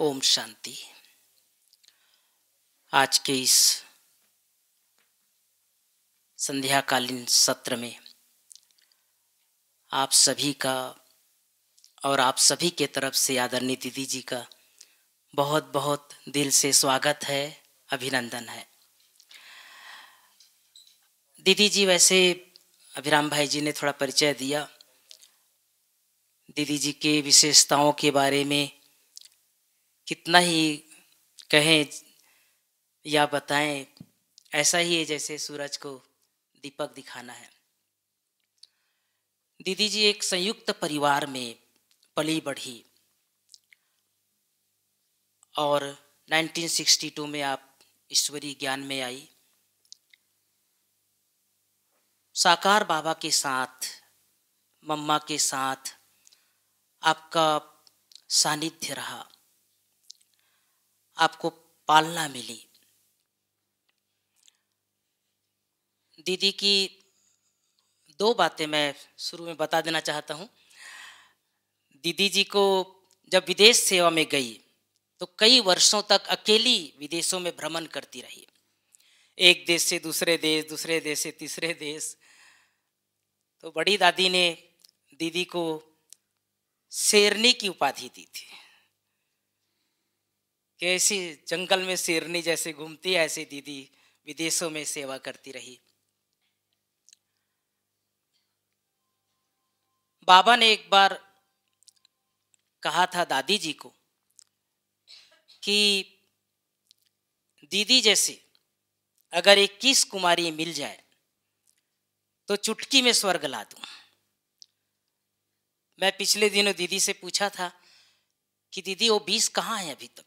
ओम शांति। आज के इस संध्याकालीन सत्र में आप सभी का और आप सभी के तरफ़ से आदरणीय दीदी जी का बहुत बहुत दिल से स्वागत है, अभिनंदन है। दीदी जी, वैसे अभिराम भाई जी ने थोड़ा परिचय दिया। दीदी जी के विशेषताओं के बारे में कितना ही कहें या बताएँ, ऐसा ही है जैसे सूरज को दीपक दिखाना है। दीदी जी, एक संयुक्त परिवार में पली बढ़ी और 1962 में आप ईश्वरी ज्ञान में आई। साकार बाबा के साथ, मम्मा के साथ आपका सानिध्य रहा। आपको पालना मिली। दीदी की दो बातें मैं शुरू में बता देना चाहता हूँ। दीदी जी को जब विदेश सेवा में गई तो कई वर्षों तक अकेली विदेशों में भ्रमण करती रही। एक देश से दूसरे देश दूसरे देश से तीसरे देश। तो बड़ी दादी ने दीदी को शेरनी की उपाधि दी थी। कि ऐसी जंगल में शेरनी जैसे घूमती है, ऐसे दीदी विदेशों में सेवा करती रही। बाबा ने एक बार कहा था दादी जी को कि दीदी जैसे अगर इक्कीस कुमारी मिल जाए तो चुटकी में स्वर्ग ला दूँ। मैं पिछले दिनों दीदी से पूछा था कि दीदी, वो बीस कहाँ है अभी तक?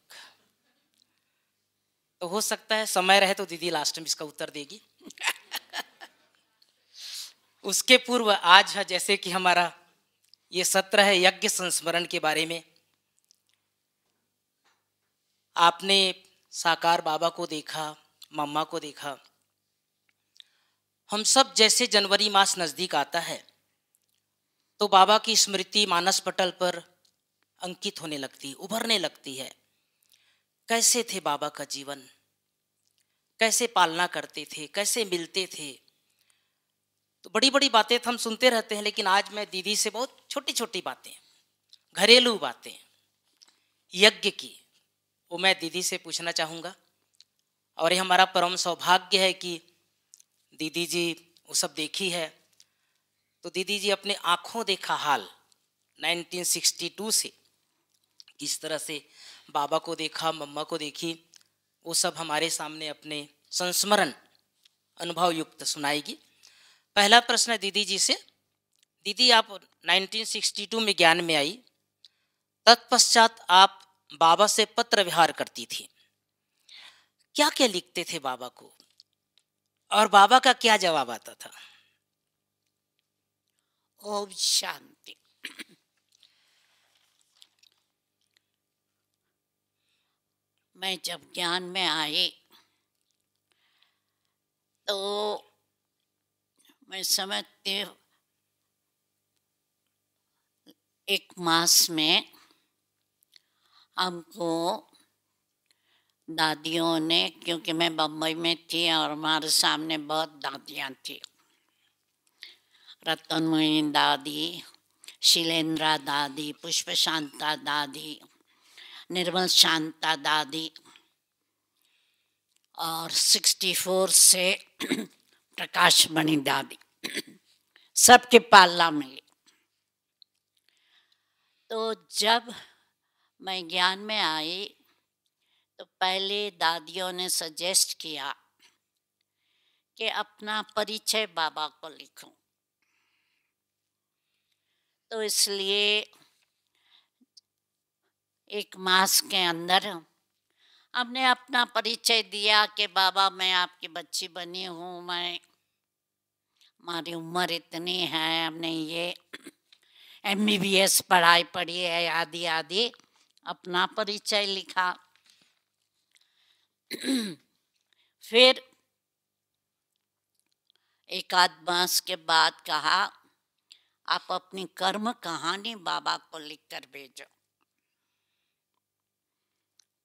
तो हो सकता है, समय रहे तो दीदी लास्ट में इसका उत्तर देगी। उसके पूर्व आज है, जैसे कि हमारा ये सत्र है यज्ञ संस्मरण के बारे में। आपने साकार बाबा को देखा, मम्मा को देखा। हम सब जैसे जनवरी मास नज़दीक आता है तो बाबा की स्मृति मानस पटल पर अंकित होने लगती, उभरने लगती है। कैसे थे बाबा का जीवन? कैसे पालना करते थे? कैसे मिलते थे? तो बड़ी बड़ी बातें तो हम सुनते रहते हैं, लेकिन आज मैं दीदी से बहुत छोटी छोटी बातें, घरेलू बातें, यज्ञ की, वो मैं दीदी से पूछना चाहूँगा। और ये हमारा परम सौभाग्य है कि दीदी जी, वो सब देखी है। तो दीदी जी अपने आँखों देखा हाल 1962 से, किस तरह से बाबा को देखा, मम्मा को देखी, वो सब हमारे सामने अपने संस्मरण अनुभव युक्त सुनाएगी। पहला प्रश्न दीदी जी से, दीदी आप 1962 में ज्ञान में आई, तत्पश्चात आप बाबा से पत्र विहार करती थी। क्या क्या लिखते थे बाबा को? और बाबा का क्या जवाब आता था? ओम शांति। मैं जब ज्ञान में आई तो मैं समझती एक मास में हमको दादियों ने, क्योंकि मैं बम्बई में थी और हमारे सामने बहुत दादियाँ थी, रतनमयी दादी, शिलेंद्रा दादी पुष्प शांता दादी निर्मल शांता दादी और 64 से प्रकाश मणि दादी। सबके पालना मिली। तो जब मैं ज्ञान में आई तो पहले दादियों ने सजेस्ट किया कि अपना परिचय बाबा को लिखूं। तो इसलिए एक मास के अंदर हमने अपना परिचय दिया कि बाबा, मैं आपकी बच्ची बनी हूँ, मैं, हमारी उम्र इतनी है, हमने ये एम बी बी एस पढ़ाई पढ़ी है, आदि आदि, अपना परिचय लिखा। फिर एक आध मास के बाद कहा, आप अपनी कर्म कहानी बाबा को लिख कर भेजो।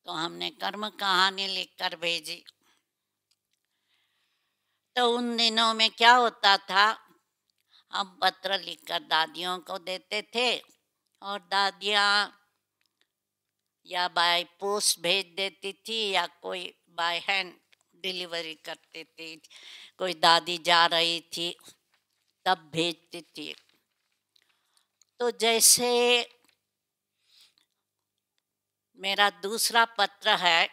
तो हमने कर्म कहानी लिखकर भेजी। तो उन दिनों में क्या होता था, हम पत्र लिखकर दादियों को देते थे और दादियाँ या बाय पोस्ट भेज देती थी या कोई बाय हैंड डिलीवरी करती थी। कोई दादी जा रही थी, तब भेजती थी। तो जैसे मेरा दूसरा पत्र है,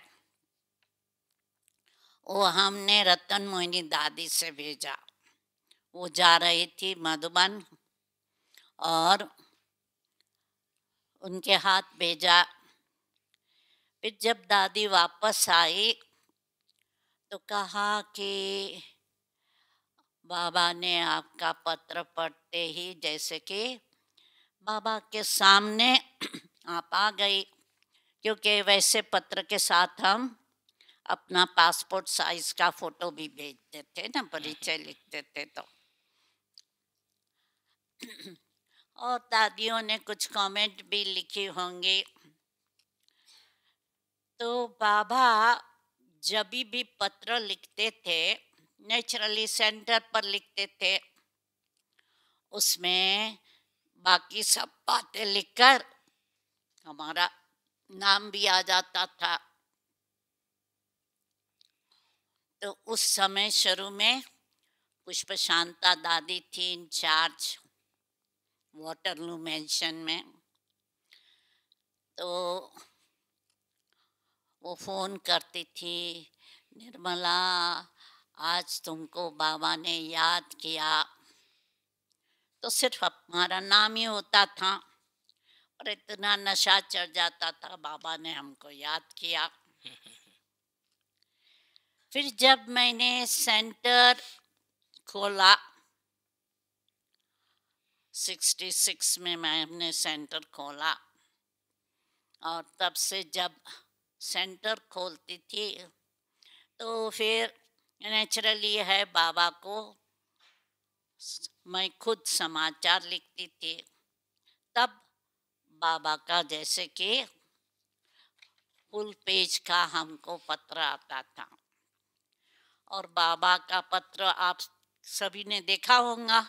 वो हमने रतन मोहिनी दादी से भेजा। वो जा रही थी मधुबन और उनके हाथ भेजा। फिर जब दादी वापस आई तो कहा कि बाबा ने आपका पत्र पढ़ते ही, जैसे कि बाबा के सामने आप आ गई। क्योंकि वैसे पत्र के साथ हम अपना पासपोर्ट साइज़ का फ़ोटो भी भेजते थे ना, परिचय लिखते थे तो। और दादियों ने कुछ कमेंट भी लिखी होंगी। तो बाबा जब भी पत्र लिखते थे नेचुरली सेंटर पर लिखते थे, उसमें बाकी सब बातें लिखकर हमारा नाम भी आ जाता था। तो उस समय शुरू में पुष्प शांता दादी थी इंचार्ज वाटरलू मेंशन में। तो वो फ़ोन करती थी, निर्मला, आज तुमको बाबा ने याद किया। तो सिर्फ़ हमारा नाम ही होता था। और इतना नशा चढ़ जाता था, बाबा ने हमको याद किया। फिर जब मैंने सेंटर खोला 66 में मैंने सेंटर खोला। और तब से जब सेंटर खोलती थी तो फिर नेचुरली है बाबा को मैं खुद समाचार लिखती थी। तब बाबा का जैसे कि फुल पेज का हमको पत्र आता था। और बाबा का पत्र आप सभी ने देखा होगा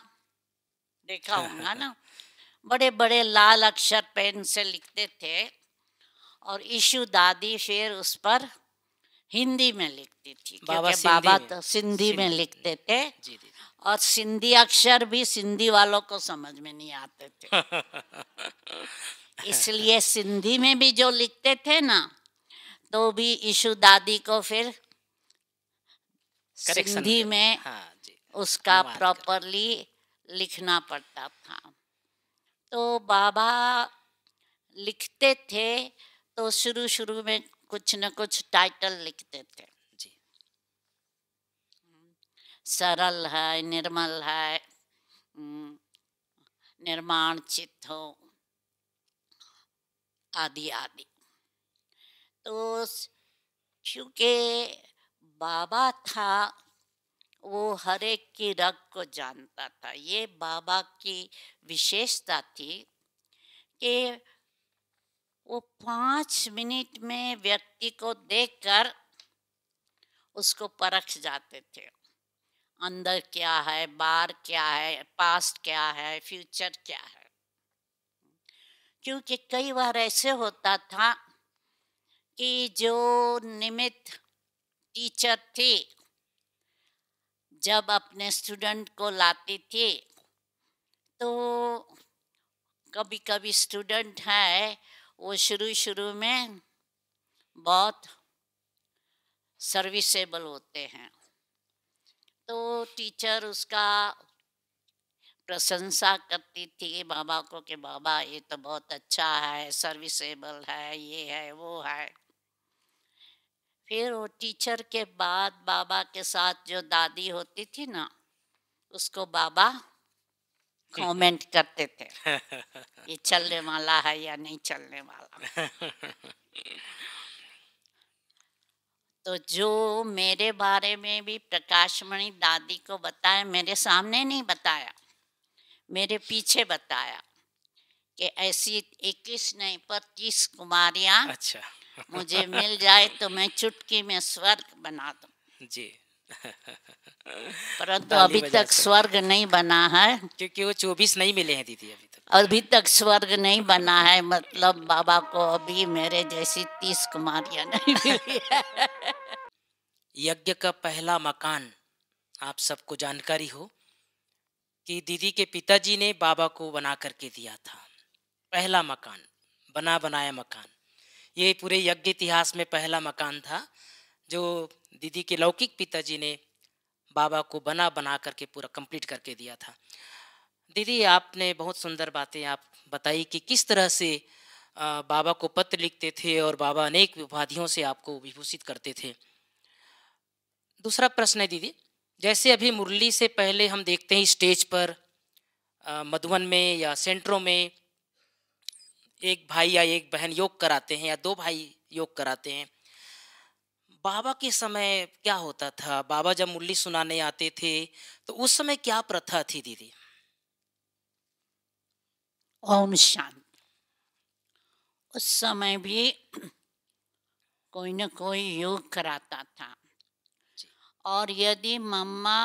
देखा होगा ना? बड़े बड़े लाल अक्षर पेन से लिखते थे और ईशु दादी फिर उस पर हिंदी में लिखती थी बाबा क्योंकि बाबा तो सिंधी में लिखते थे और सिंधी अक्षर भी सिंधी वालों को समझ में नहीं आते थे। इसलिए सिंधी में भी जो लिखते थे ना तो भी ईशु दादी को फिर सिंधी में हाँ उसका प्रॉपरली लिखना पड़ता था। तो बाबा लिखते थे तो शुरू शुरू में कुछ न कुछ टाइटल लिखते थे। जी। सरल है निर्मल है निर्माण चित्त हो आदि आदि तो क्योंकि बाबा था, वो हर एक की रग को जानता था। ये बाबा की विशेषता थी कि वो पाँच मिनट में व्यक्ति को देखकर उसको परख जाते थे। अंदर क्या है, बाहर क्या है, पास्ट क्या है, फ्यूचर क्या है। क्योंकि कई बार ऐसे होता था कि जो निमित टीचर थी, जब अपने स्टूडेंट को लाती थी तो कभी कभी स्टूडेंट है, वो शुरू शुरू में बहुत सर्विसेबल होते हैं। तो टीचर उसका प्रशंसा करती थी बाबा को कि बाबा ये तो बहुत अच्छा है सर्विसेबल है ये है वो है। फिर वो टीचर के बाद बाबा के साथ जो दादी होती थी ना उसको बाबा कमेंट करते थे ये चलने वाला है या नहीं चलने वाला। तो जो मेरे बारे में भी प्रकाशमणि दादी को बताया मेरे सामने नहीं बताया। मेरे पीछे बताया कि ऐसी इक्कीस नहीं पच्चीस कुमारियाँ अच्छा। मुझे मिल जाए तो मैं चुटकी में स्वर्ग बना दूँ। जी। परंतु अभी तक स्वर्ग नहीं बना है। क्योंकि वो चौबीस नहीं मिले हैं दीदी अभी तक। अभी तक स्वर्ग नहीं बना है मतलब बाबा को अभी मेरे जैसी तीस कुमारियाँ नहीं मिली यज्ञ का पहला मकान आप सबको जानकारी हो। कि दीदी के पिताजी ने बाबा को बना करके दिया था। पहला मकान, बना बनाया मकान। ये पूरे यज्ञ इतिहास में पहला मकान था, जो दीदी के लौकिक पिताजी ने बाबा को बना बना करके पूरा कंप्लीट करके दिया था। दीदी, आपने बहुत सुंदर बातें आप बताई कि किस तरह से बाबा को पत्र लिखते थे और बाबा अनेक उपाधियों से आपको विभूषित करते थे। दूसरा प्रश्न है दीदी जैसे अभी मुरली से पहले हम देखते हैं स्टेज पर मधुबन में या सेंटरों में एक भाई या एक बहन योग कराते हैं या दो भाई योग कराते हैं। बाबा के समय क्या होता था? बाबा जब मुरली सुनाने आते थे तो उस समय क्या प्रथा थी दीदी? ओम शांति। उस समय भी कोई ना कोई योग कराता था। और यदि मम्मा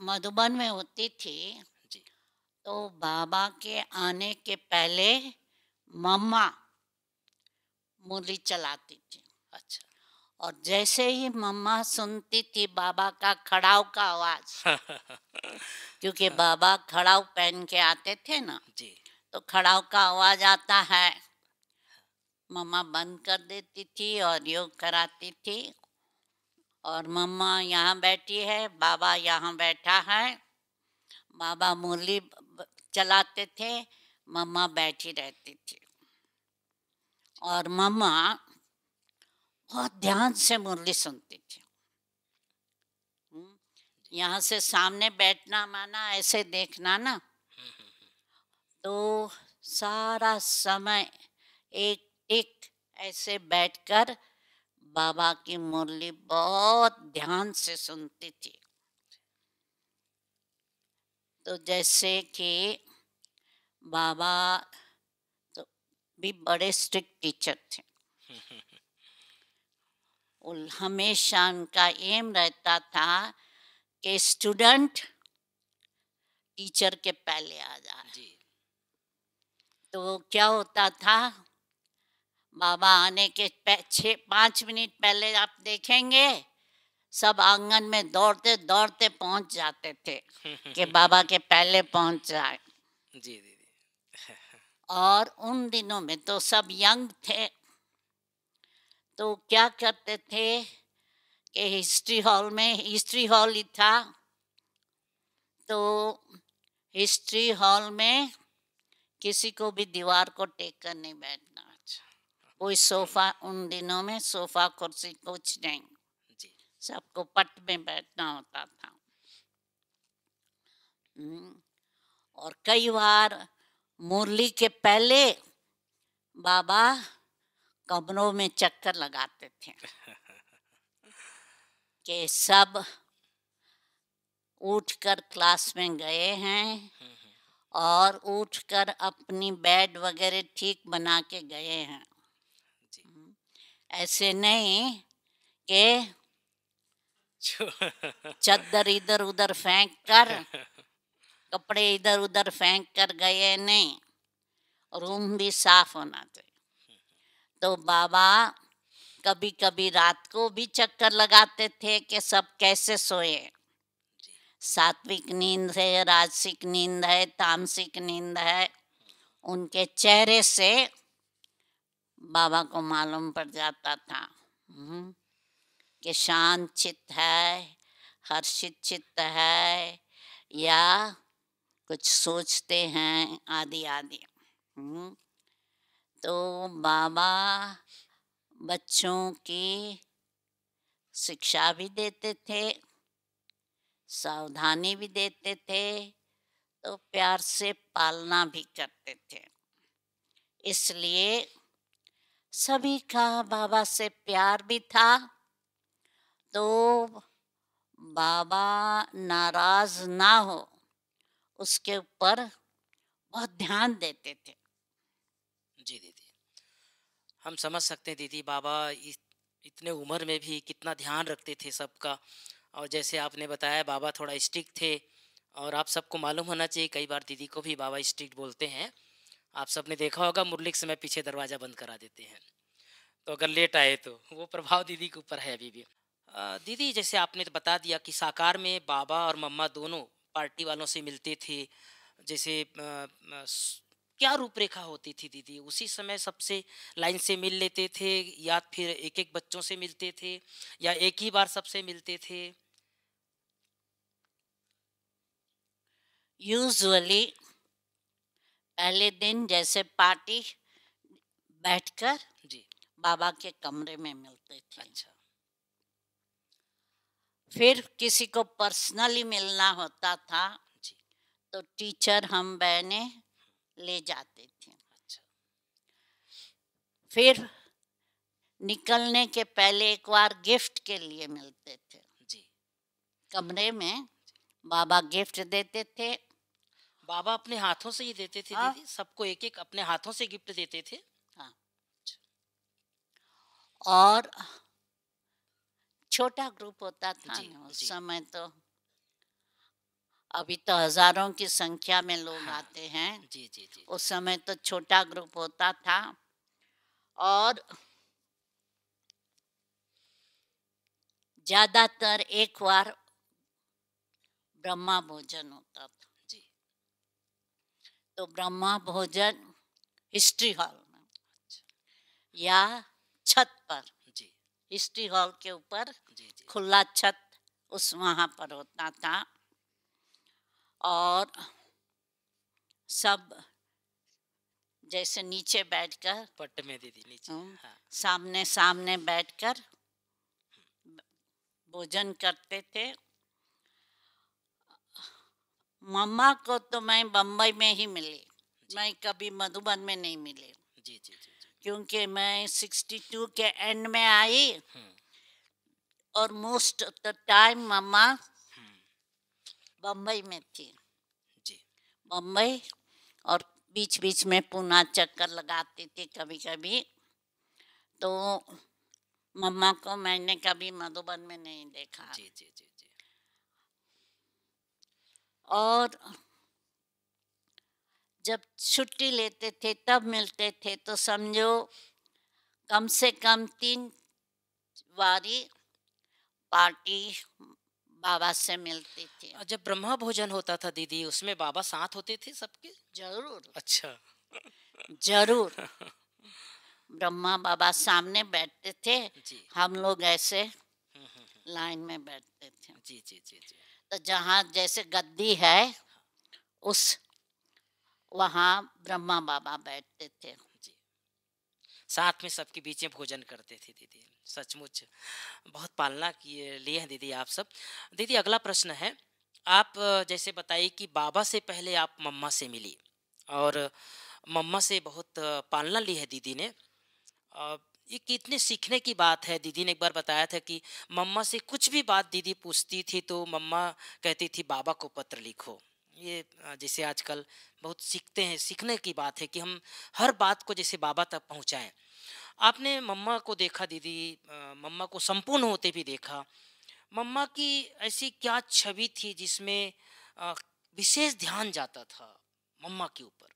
मधुबन में होती थी जी। तो बाबा के आने के पहले मम्मा मुरली चलाती थी। अच्छा। और जैसे ही मम्मा सुनती थी बाबा का खड़ाव का आवाज़ क्योंकि बाबा खड़ाव पहन के आते थे ना जी। तो खड़ाव का आवाज़ आता है। मम्मा बंद कर देती थी और योग कराती थी। और मम्मा यहाँ बैठी है बाबा यहाँ बैठा है। बाबा मुरली चलाते थे मम्मा बैठी रहती थी। और मम्मा बहुत ध्यान से मुरली सुनती थी। हम्म, यहाँ से सामने बैठना माना ऐसे देखना ना। तो सारा समय एक एक ऐसे बैठकर बाबा की मुरली बहुत ध्यान से सुनती थी। तो जैसे कि बाबा तो भी बड़े स्ट्रिक्ट टीचर थे। हमेशा उनका एम रहता था कि स्टूडेंट टीचर के पहले आ जाए। जी। तो क्या होता था? बाबा आने के पे- छः पाँच मिनट पहले आप देखेंगे सब आँगन में दौड़ते दौड़ते पहुँच जाते थे कि बाबा के पहले पहुँच जाए। जी दीदी और उन दिनों में तो सब यंग थे। तो क्या करते थे कि हिस्ट्री हॉल में हिस्ट्री हॉल ही था। तो हिस्ट्री हॉल में किसी को भी दीवार को टेक कर नहीं बैठना कोई सोफा उन दिनों में सोफा कुर्सी कुछ नहीं। सबको पट में बैठना होता था। हम्म, और कई बार मुरली के पहले बाबा कमरों में चक्कर लगाते थे। कि सब उठकर क्लास में गए हैं और उठकर अपनी बेड वगैरह ठीक बना के गए हैं। ऐसे नहीं कि जो चद्दर इधर उधर फेंक कर, कपड़े इधर उधर फेंक कर गए नहीं, रूम भी साफ़ होना चाहिए। तो बाबा कभी कभी रात को भी चक्कर लगाते थे कि सब कैसे सोए। सात्विक नींद है, राजसिक नींद है, तामसिक नींद है, उनके चेहरे से बाबा को मालूम पड़ जाता था। हम्म, कि शांत चित्त है हर्षित चित्त है या कुछ सोचते हैं आदि आदि। हम्म, तो बाबा बच्चों की शिक्षा भी देते थे सावधानी भी देते थे तो प्यार से पालना भी करते थे। इसलिए सभी का बाबा से प्यार भी था। तो बाबा नाराज़ ना हो, उसके ऊपर बहुत ध्यान देते थे। जी दीदी। हम समझ सकते हैं दीदी, बाबा इतने उम्र में भी कितना ध्यान रखते थे सबका। और जैसे आपने बताया, बाबा थोड़ा स्ट्रिक्ट थे। और आप सबको मालूम होना चाहिए, कई बार दीदी को भी बाबा स्ट्रिक्ट बोलते हैं। आप सबने देखा होगा, मुरली के समय पीछे दरवाज़ा बंद करा देते हैं। तो अगर लेट आए तो वो प्रभाव दीदी के ऊपर है अभी भी। दीदी, जैसे आपने तो बता दिया कि साकार में बाबा और मम्मा दोनों पार्टी वालों से मिलते थे, जैसे क्या रूपरेखा होती थी दीदी? उसी समय सबसे लाइन से मिल लेते थे या फिर एक एक बच्चों से मिलते थे या एक ही बार सबसे मिलते थे? यूजुअली पहले दिन जैसे पार्टी बैठकर जी। बाबा के कमरे में मिलते थे। अच्छा। फिर किसी को पर्सनली मिलना होता था जी। तो टीचर हम बहने ले जाते थे। अच्छा। फिर निकलने के पहले एक बार गिफ्ट के लिए मिलते थे। जी। कमरे में बाबा गिफ्ट देते थे बाबा अपने हाथों से ही देते थे हाँ? दीदी सबको एक एक अपने हाथों से गिफ्ट देते थे। हाँ। और छोटा ग्रुप होता था जी, उस जी. समय तो। अभी तो हज़ारों की संख्या में लोग हाँ, आते हैं। जी जी जी। उस समय तो छोटा ग्रुप होता था। और ज़्यादातर एक बार ब्रह्मा भोजन होता था। तो ब्रह्मा भोजन हिस्ट्री हॉल में या छत पर। जी। हिस्ट्री हॉल के ऊपर खुला छत उस वहाँ पर होता था। और सब जैसे नीचे बैठकर पट में दीदी नीचे। हाँ। सामने सामने बैठकर भोजन करते थे। मम्मा को तो मैं बम्बई में ही मिली। मैं कभी मधुबन में नहीं मिली। जी जी जी क्योंकि मैं सिक्सटी टू के एंड में आई। हम्म। और मोस्ट ऑफ़ द टाइम मम्मा बम्बई में थी। जी। बम्बई और बीच बीच में पुना चक्कर लगाती थी कभी कभी तो मम्मा को मैंने कभी मधुबन में नहीं देखा। जी जी जी। और जब छुट्टी लेते थे तब मिलते थे तो समझो कम से कम तीन बारी पार्टी बाबा से मिलती थी। जब ब्रह्मा भोजन होता था दीदी उसमें बाबा साथ होते थे सबके? ज़रूर। अच्छा। ज़रूर। ब्रह्मा बाबा सामने बैठते थे हम लोग ऐसे हम्म, हम्म, हम्म। लाइन में बैठते थे। जी जी जी जी। जहाँ जैसे गद्दी है, उस वहाँ ब्रह्मा बाबा बैठते थे। साथ में सबके बीच में भोजन करते थे दीदी। सचमुच। बहुत पालना किए, लिए हैं दीदी आप सब। दीदी, अगला प्रश्न है, आप, जैसे बताइए कि बाबा से पहले आप मम्मा से मिली और मम्मा से बहुत पालना ली है दीदी ने। ये कितने सीखने की बात है? दीदी ने एक बार बताया था कि मम्मा से कुछ भी बात दीदी पूछती थी तो मम्मा कहती थी, बाबा को पत्र लिखो। ये जैसे आजकल बहुत सीखते हैं, सीखने की बात है कि हम हर बात को जैसे बाबा तक पहुंचाएँ। आपने मम्मा को देखा दीदी मम्मा को संपूर्ण होते भी देखा, मम्मा की ऐसी क्या छवि थी जिसमें विशेष ध्यान जाता था मम्मा के ऊपर?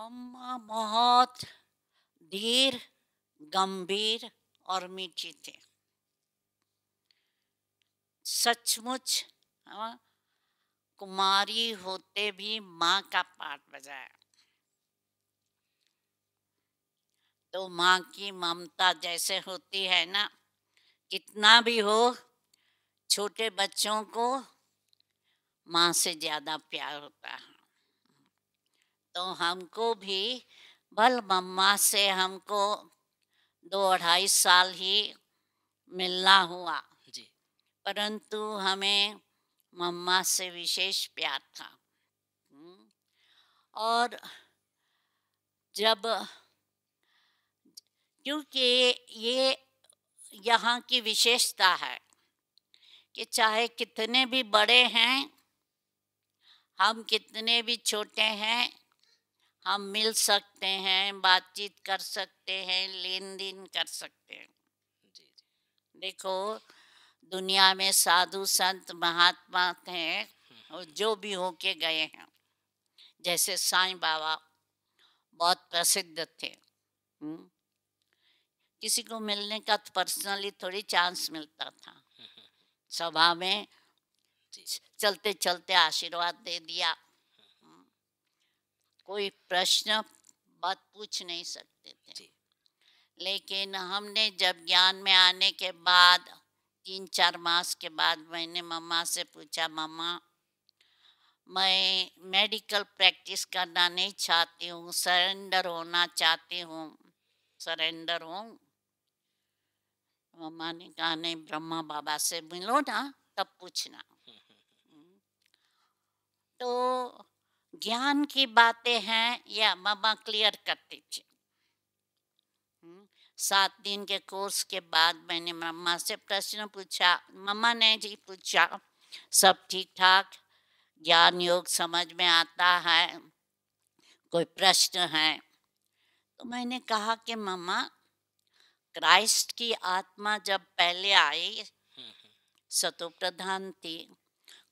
मम्मा बहुत धीर गंभीर और मीठी थे। सचमुच हाँ, कुमारी होते भी माँ का पाठ बजाया। तो माँ की ममता जैसे होती है ना कितना भी हो छोटे बच्चों को माँ से ज़्यादा प्यार होता है। तो हमको भी भल मम्मा से हमको दो अढ़ाई साल ही मिलना हुआ। जी। परंतु हमें मम्मा से विशेष प्यार था। हम्म। और जब क्योंकि ये यहाँ की विशेषता है कि चाहे कितने भी बड़े हैं हम कितने भी छोटे हैं हम मिल सकते हैं बातचीत कर सकते हैं लेन देन कर सकते हैं। देखो दुनिया में साधु संत महात्मा हैं और जो भी होके गए हैं। जैसे साईं बाबा बहुत प्रसिद्ध थे। हम्म। किसी को मिलने का तो पर्सनली थोड़ी चांस मिलता था। सभा में चलते चलते आशीर्वाद दे दिया। कोई प्रश्न बात पूछ नहीं सकते थे। लेकिन हमने जब ज्ञान में आने के बाद तीन चार मास के बाद मैंने मम्मा से पूछा मम्मा मैं मेडिकल प्रैक्टिस करना नहीं चाहती हूँ सरेंडर होना चाहती हूँ सरेंडर हूँ। मम्मा ने कहा नहीं ब्रह्मा बाबा से मिलो ना तब पूछना। तो ज्ञान की बातें हैं या मम्मा क्लियर करती थी हम्म, सात दिन के कोर्स के बाद मैंने मम्मा से प्रश्न पूछा मम्मा ने जी पूछा सब ठीक ठाक ज्ञान योग समझ में आता है? कोई प्रश्न है? तो मैंने कहा कि मम्मा क्राइस्ट की आत्मा जब पहले आई सतो प्रधान थी।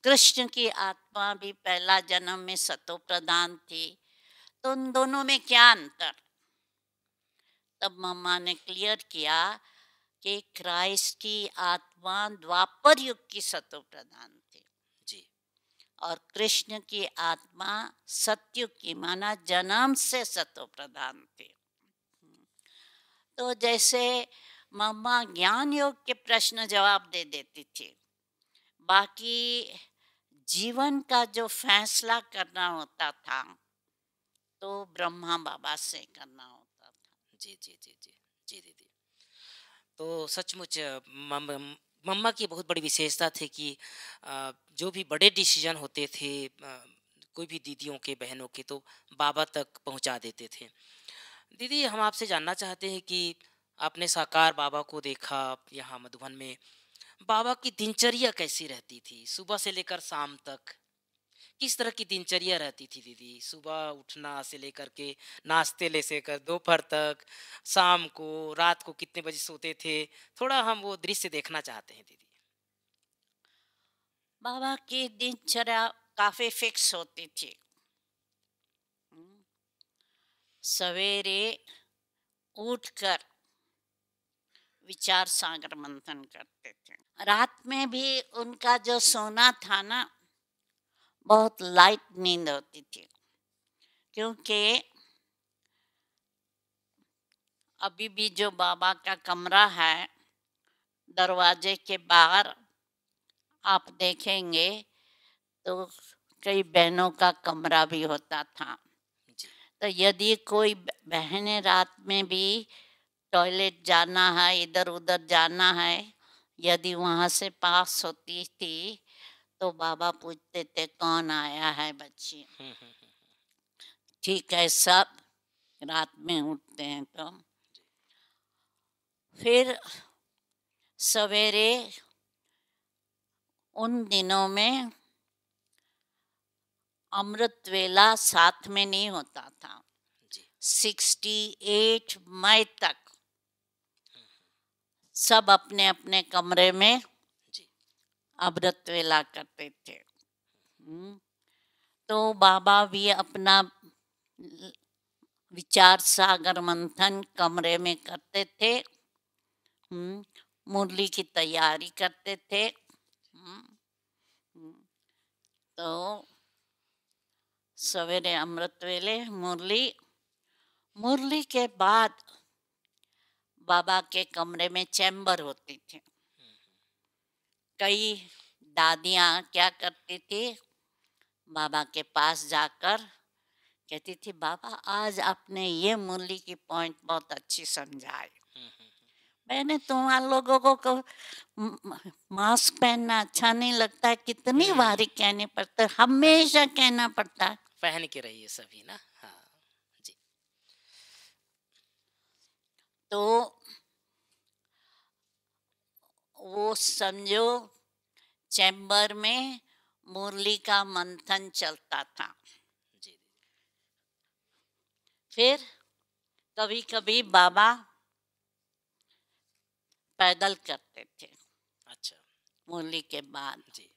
कृष्ण की आत्मा भी पहला जन्म में सतो प्रधान थी। तो उन दोनों में क्या अंतर? तब मम्मा ने क्लियर किया कि क्राइस्ट की आत्मा द्वापर युग की सतो प्रधान थी। जी। और कृष्ण की आत्मा सत्युग की माना जन्म से सतो प्रधान थी। तो जैसे मम्मा ज्ञान योग के प्रश्न जवाब दे देती थी बाकी जीवन का जो फैसला करना होता था तो ब्रह्मा बाबा से करना होता था। जी जी जी जी जी दीदी तो सचमुच मम्मा की बहुत बड़ी विशेषता थी कि जो भी बड़े डिसीज़न होते थे कोई भी दीदियों के, बहनों के तो बाबा तक पहुँचा देते थे। दीदी, हम आपसे जानना चाहते हैं कि आपने साकार बाबा को देखा, यहाँ मधुबन में बाबा की दिनचर्या कैसी रहती थी? सुबह से लेकर शाम तक। किस तरह की दिनचर्या रहती थी दीदी? सुबह उठना से लेकर के नाश्ते ले से कर दोपहर तक शाम को रात को कितने बजे सोते थे? थोड़ा हम वो दृश्य देखना चाहते हैं दीदी। बाबा की दिनचर्या काफ़ी फिक्स होती थी। हम्म, सवेरे उठकर विचार सागर मंथन करते थे। रात में भी उनका जो सोना था ना बहुत लाइट नींद होती थी। क्योंकि अभी भी जो बाबा का कमरा है दरवाजे के बाहर आप देखेंगे तो कई बहनों का कमरा भी होता था। तो यदि कोई बहनें रात में भी टॉयलेट जाना है इधर उधर जाना है। यदि वहाँ से पास होती थी तो बाबा पूछते थे कौन आया है बच्ची? हम्म, हम्म, हम्म, ठीक है सब रात में उठते हैं तो फिर सवेरे उन दिनों में अमृत वेला साथ में नहीं होता था। सिक्सटी एट मई तक सब अपने अपने कमरे में अमृत वेला करते थे। हम्म, तो बाबा भी अपना विचार सागर मंथन कमरे में करते थे। हम्म, मुरली की तैयारी करते थे। हम्म, तो सवेरे अमृत वेले मुरली मुरली के बाद बाबा के कमरे में चैम्बर होती थी। कई दादियाँ क्या करती थी बाबा के पास जाकर कहती थी बाबा आज आपने ये मुरली की पॉइंट बहुत अच्छी समझाई। मैंने तुम लोगों को, मास्क पहनना अच्छा नहीं लगता है कितनी हम्म। बारी कहने पड़ता है हमेशा कहना पड़ता है। पहन के रहिए सभी ना? हाँ जी। तो वो समझो चैम्बर में मुरली का मंथन चलता था। जी। फिर कभी कभी बाबा पैदल करते थे। अच्छा। मुरली के बाद। जी।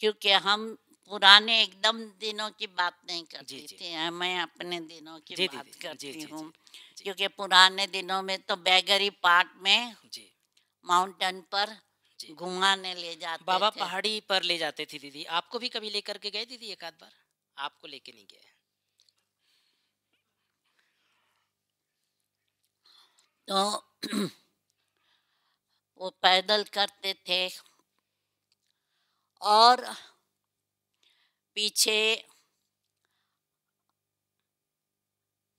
क्योंकि हम पुराने एकदम दिनों की बात नहीं करती जी। थी मैं अपने दिनों की जी बात जी। करती हूँ। क्योंकि पुराने दिनों में तो बैगरी पार्ट में जी। माउंटेन पर घुमाने ले जाते बाबा थे। पहाड़ी पर ले जाते थे दीदी। आपको भी कभी लेकर के गए दीदी एक आध बार? आपको लेके नहीं गए। तो वो पैदल करते थे और पीछे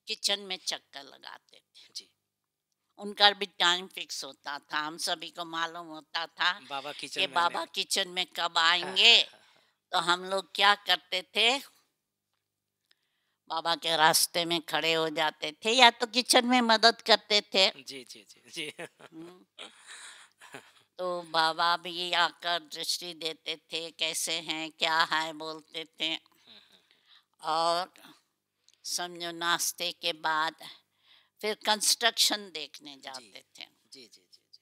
किचन में चक्कर लगाते उनका भी टाइम फिक्स होता था। हम सभी को मालूम होता था बाबा किचन कि में बाबा किचन में कब हाँ, आएँगे। हाँ, हाँ, तो हम लोग क्या करते थे? बाबा के रास्ते में खड़े हो जाते थे या तो किचन में मदद करते थे। जी जी जी जी। हम्म। तो बाबा भी आकर दृष्टि देते थे कैसे हैं क्या है बोलते थे। और समझो नाश्ते के बाद फिर कंस्ट्रक्शन देखने जाते थे। जी जी जी जी।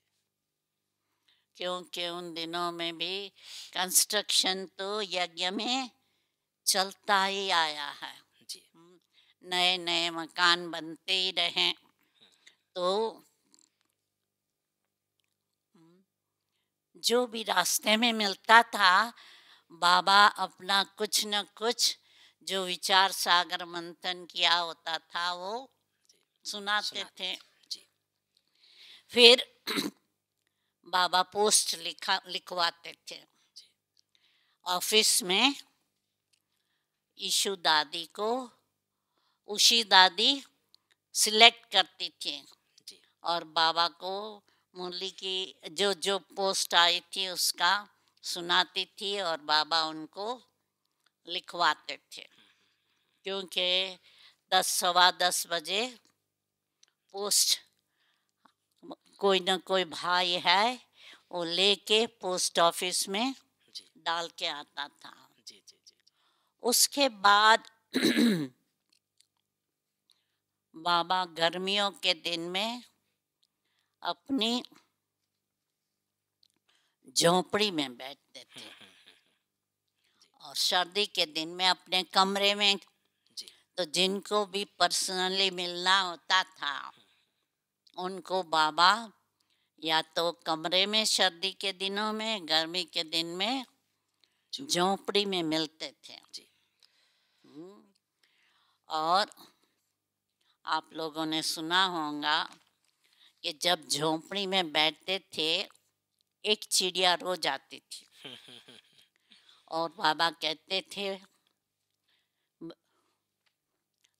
क्योंकि उन दिनों में भी कंस्ट्रक्शन तो यज्ञ में चलता ही आया है। नए नए मकान बनते ही रहे। तो जो भी रास्ते में मिलता था बाबा अपना कुछ न कुछ जो विचार सागर मंथन किया होता था वो सुनाते थे। जी। फिर बाबा पोस्ट लिखा लिखवाते थे। ऑफ़िस में ईशु दादी को उशी दादी सिलेक्ट करती थी। जी। और बाबा को मुरली की जो जो पोस्ट आई थी उसका सुनाती थी और बाबा उनको लिखवाते थे। क्योंकि दस सवा दस बजे पोस्ट कोई ना कोई भाई है वो लेके पोस्ट ऑफ़िस में डाल के आता था। जी जी जी उसके बाद बाबा गर्मियों के दिन में अपनी झोपड़ी में बैठते थे। और सर्दी के दिन में अपने कमरे में तो जिनको भी पर्सनली मिलना होता था उनको बाबा या तो कमरे में सर्दी के दिनों में गर्मी के दिन में झोपड़ी में मिलते थे। जी। हम्म। और आप लोगों ने सुना होगा कि जब झोपड़ी में बैठते थे एक चिड़िया रोज आती थी। और बाबा कहते थे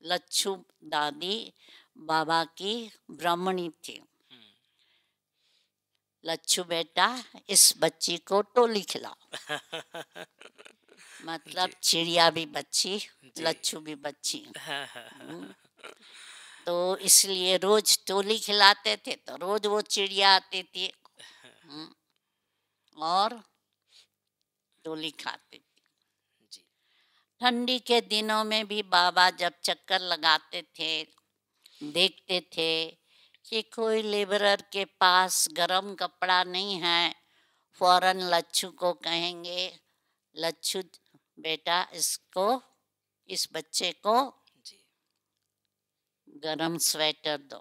लच्छू दादी बाबा की ब्राह्मणी थी। लच्छू बेटा इस बच्ची को टोली खिलाओ मतलब चिड़िया भी बच्ची लच्छू भी बच्ची। हाँ, हाँ, हाँ, तो इसलिए रोज टोली खिलाते थे तो रोज वो चिड़िया आती थी। हम्म, और टोली खाती थी। ठंडी के दिनों में भी बाबा जब चक्कर लगाते थे देखते थे कि कोई लेबरर के पास गरम कपड़ा नहीं है फ़ौरन लच्छू को कहेंगे लच्छू बेटा इसको इस बच्चे को गरम स्वेटर दो।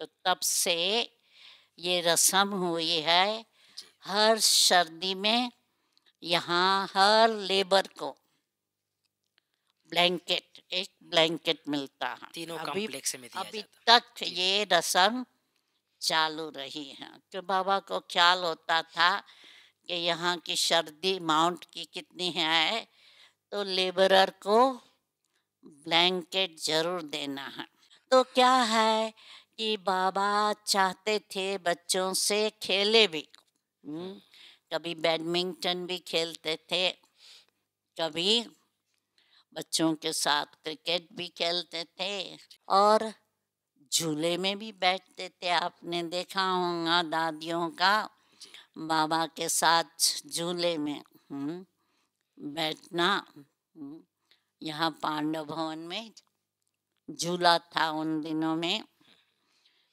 तो तब से ये रस्म हुई है हर सर्दी में यहाँ हर लेबर को ब्लैंकेट एक ब्लैंकेट मिलता है। तीनों अभी में दिया अभी जाता तक ये रस्म चालू रही है। तो बाबा को ख्याल होता था कि यहाँ की सर्दी माउंट की कितनी है तो लेबरर को ब्लैंकेट ज़रूर देना है। तो क्या है कि बाबा चाहते थे बच्चों से खेले भी। हम्म, कभी बैडमिंटन भी खेलते थे कभी बच्चों के साथ क्रिकेट भी खेलते थे और झूले में भी बैठते थे आपने देखा होगा दादियों का बाबा के साथ झूले में बैठना यहाँ पांडव भवन में झूला था उन दिनों में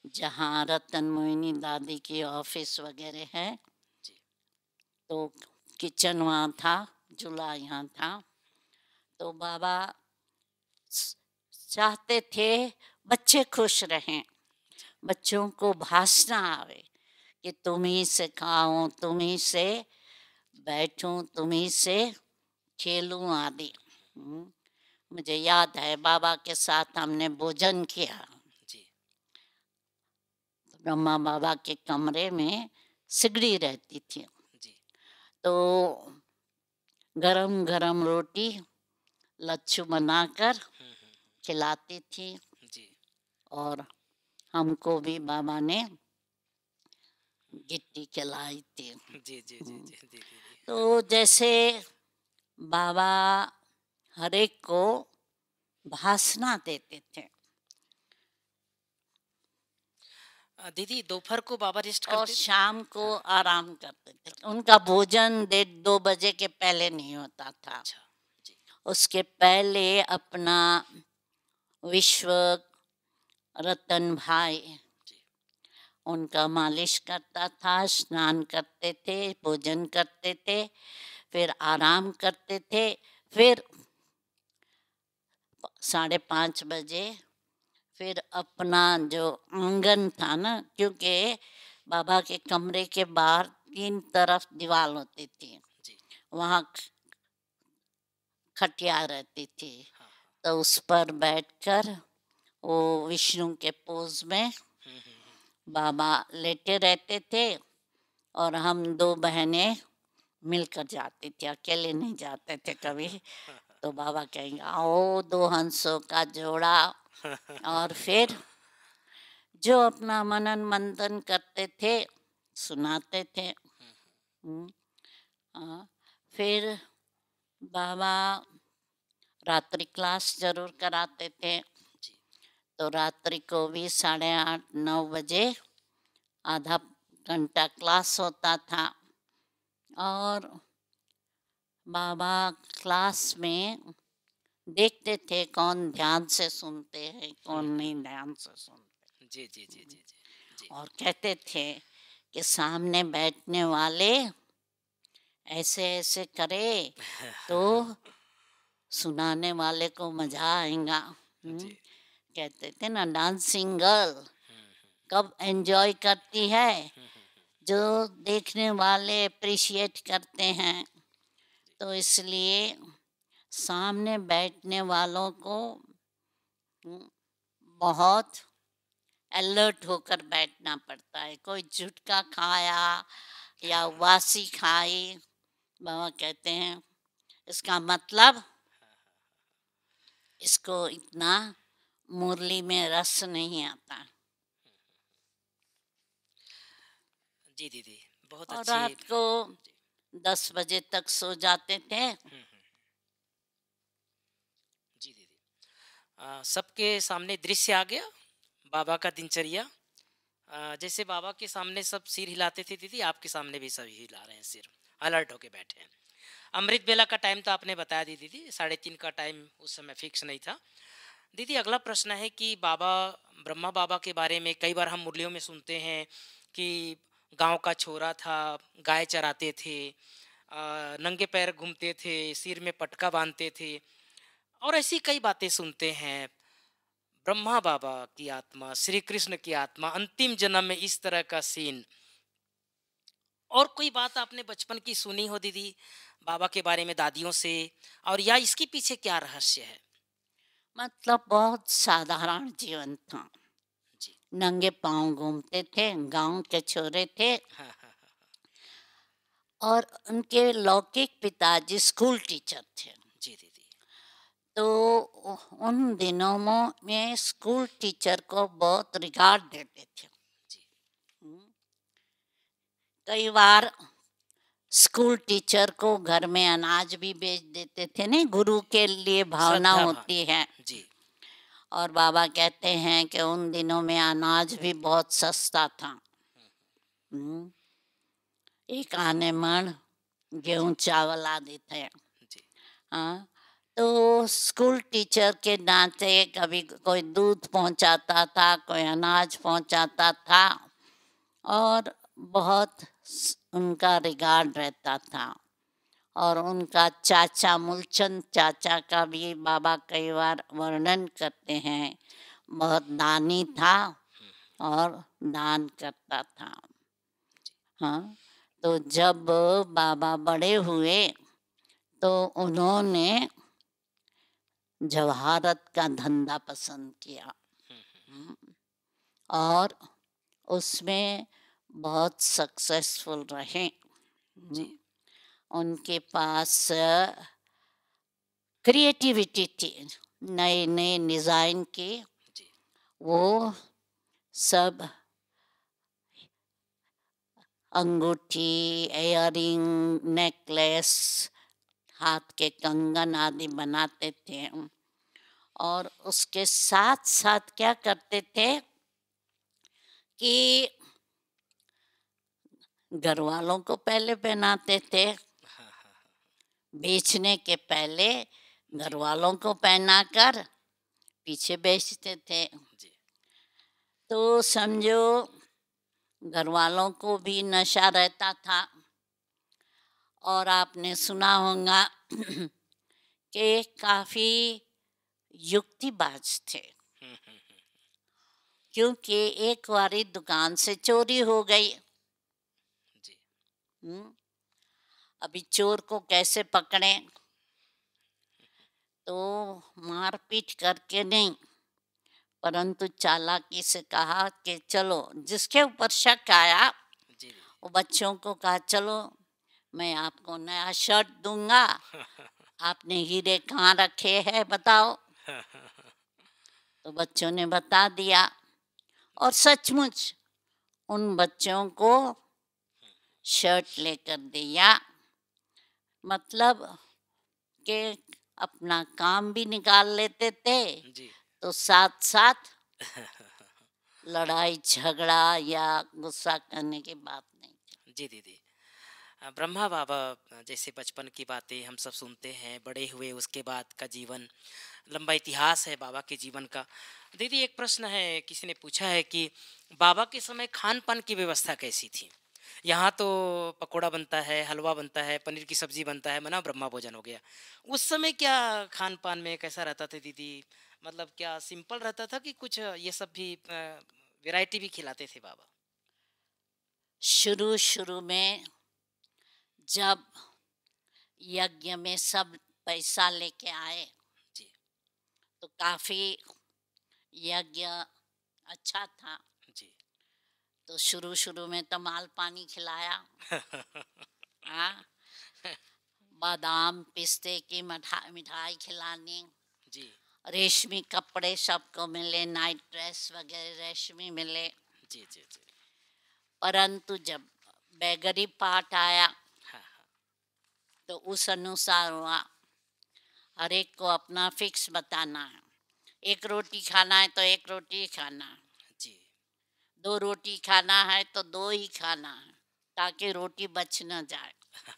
जहाँ रतन मोहिनी दादी की ऑफ़िस वगैरह है। तो किचन वहाँ था झूला यहाँ था। तो बाबा चाहते थे बच्चे खुश रहें। बच्चों को भाषण आवे कि तुम ही से खाऊं तुम ही से बैठूं तुम ही से खेलूं आदि। हम्म, मुझे याद है बाबा के साथ हमने भोजन किया। जी। ब्रह्मा बाबा के कमरे में सिगड़ी रहती थी। जी। तो गरम गरम रोटी लच्छू बनाकर हम्म, हम्म, खिलाती थी जी। और हमको भी बाबा ने गिट्टी खिलाई थी। जी जी जी जी जी जी तो जैसे बाबा हरेक को भाषणा देते थे। दीदी दोपहर को बाबा रेस्ट करते थे? शाम को आराम करते थे। उनका भोजन डेढ़ दो बजे के पहले नहीं होता था। अच्छा। उसके पहले अपना विश्व रतन भाई उनका मालिश करता था, स्नान करते थे भोजन करते थे, फिर आराम करते थे, फिर साढ़े पाँच बजे, फिर अपना जो आँगन था ना, क्योंकि बाबा के कमरे के बाहर तीन तरफ़ दीवार होती थी वहाँ खटिया रहती थी। हाँ हाँ। तो उस पर बैठकर वो विष्णु के पोज में बाबा लेटे रहते थे और हम दो बहनें मिलकर जाती थी अकेले नहीं जाते थे कभी। तो बाबा कहेंगे आओ दो हंसों का जोड़ा। और फिर जो अपना मनन मंथन करते थे सुनाते थे। फिर बाबा रात्रि क्लास ज़रूर कराते थे। तो रात्रि को भी साढ़े आठ नौ बजे आधा घंटा क्लास होता था। और बाबा क्लास में देखते थे कौन ध्यान से सुनते हैं कौन नहीं ध्यान से सुनते। जी जी जी जी जी जी। और कहते थे कि सामने बैठने वाले ऐसे ऐसे करे तो सुनाने वाले को मज़ा आएगा। हम्म, कहते थे ना डांसिंग गर्ल कब एंजॉय करती है? जो देखने वाले अप्रिशिएट करते हैं। तो इसलिए सामने बैठने वालों को हम्म, बहुत अलर्ट होकर बैठना पड़ता है। कोई झुटका खाया या वासी खाई बाबा कहते हैं इसका मतलब इसको इतना मुरली में रस नहीं आता। जी दीदी बहुत और अच्छी रात को दस बजे तक सो जाते थे। जी दीदी सबके सामने दृश्य आ गया बाबा का दिनचर्या। जैसे बाबा के सामने सब सिर हिलाते थे दीदी आपके सामने भी सब हिला रहे हैं सिर अलर्ट होके बैठे हैं। अमृत बेला का टाइम तो आपने बताया दी, दीदी। साढ़े तीन का टाइम उस समय फिक्स नहीं था। दीदी, अगला प्रश्न है कि बाबा, ब्रह्मा बाबा के बारे में कई बार हम मुरलियों में सुनते हैं कि गाँव का छोरा था, गाय चराते थे नंगे पैर घूमते थे, सिर में पटका बांधते थे, और ऐसी कई बातें सुनते हैं। ब्रह्मा बाबा की आत्मा, श्री कृष्ण की आत्मा, अंतिम जन्म में इस तरह का सीन और कोई बात आपने बचपन की सुनी हो, दीदी? बाबा के बारे में दादियों से और या इसके पीछे क्या रहस्य है? मतलब बहुत साधारण जीवन था। जी। नंगे पाँव घूमते थे गाँव के छोरे थे। हाँ हाँ हाँ और उनके लौकिक पिताजी स्कूल टीचर थे। जी दीदी तो उन दिनों में स्कूल टीचर को बहुत रिगार्ड देते थे। जी। कई बार स्कूल टीचर को घर में अनाज भी बेच देते थे ना गुरु के लिए भावना होती है। जी। और बाबा कहते हैं कि उन दिनों में अनाज भी बहुत सस्ता था। हम्म, एक आने मन गेहूँ चावल आदि थे। जी। हाँ तो स्कूल टीचर के नाते कभी कोई दूध पहुंचाता था कोई अनाज पहुंचाता था और बहुत उनका रिगार्ड रहता था। और उनका चाचा मूलचंद चाचा का भी बाबा कई बार वर्णन करते हैं। बहुत दानी था और दान करता था। हाँ तो जब बाबा बड़े हुए तो उन्होंने जवाहरत का धंधा पसंद किया। हम्म, और उसमें बहुत सक्सेसफुल रहे। उनके पास क्रिएटिविटी थी। नए नए डिज़ाइन के वो सब अंगूठी इयरिंग नेकलेस हाथ के कंगन आदि बनाते थे। और उसके साथ साथ क्या करते थे कि घर वालों को पहले पहनाते थे। बेचने के पहले घर वालों को पहनाकर पीछे बेचते थे। तो समझो घर वालों को भी नशा रहता था। और आपने सुना होगा कि काफ़ी युक्तिबाज थे। क्योंकि एक बारी दुकान से चोरी हो गई। हम्म, अभी चोर को कैसे पकड़ें? तो मारपीट करके नहीं परंतु चालाकी से कहा कि चलो जिसके ऊपर शक आया वो बच्चों को कहा चलो मैं आपको नया शर्ट दूँगा। आपने हीरे कहाँ रखे हैं बताओ? तो बच्चों ने बता दिया। और सचमुच उन बच्चों को शर्ट लेकर दिया। मतलब कि अपना काम भी निकाल लेते थे। जी। तो साथ साथ लड़ाई झगड़ा या गुस्सा करने की बात नहीं जी दीदी ब्रह्मा बाबा जैसे बचपन की बातें हम सब सुनते हैं बड़े हुए उसके बाद का जीवन लंबा इतिहास है बाबा के जीवन का। दीदी एक प्रश्न है किसी ने पूछा है कि बाबा के समय खान पान की व्यवस्था कैसी थी? यहाँ तो पकोड़ा बनता है हलवा बनता है पनीर की सब्ज़ी बनता है मना ब्रह्मा भोजन हो गया। उस समय क्या खान पान में कैसा रहता था दीदी? मतलब क्या सिंपल रहता था कि कुछ ये सब भी वैरायटी भी खिलाते थे बाबा? शुरू शुरू में जब यज्ञ में सब पैसा लेके आए जी। तो काफ़ी यज्ञ अच्छा था। तो शुरू शुरू में तो माल पानी खिलाया। हाँ। बादाम पिस्ते की मिठा मिठाई खिलानी। जी। रेशमी कपड़े सबको मिले नाइट ड्रेस वगैरह रेशमी मिले। जी जी जी। परंतु जब बैगरी पाठ आया हाँ हाँ। तो उस अनुसार हुआ हर एक को अपना फिक्स बताना है। एक रोटी खाना है तो एक रोटी खाना है। दो रोटी खाना है तो दो ही खाना है ताकि रोटी बच न जाए।